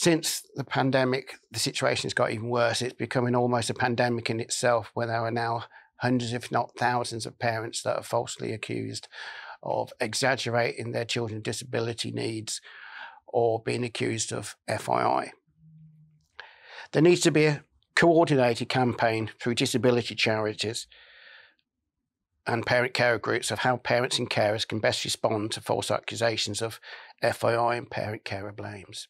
since the pandemic, the situation has got even worse. It's becoming almost a pandemic in itself, where there are now hundreds, if not thousands, of parents that are falsely accused of exaggerating their children's disability needs or being accused of FII. There needs to be a coordinated campaign through disability charities and parent care groups of how parents and carers can best respond to false accusations of FII and parent carer blames.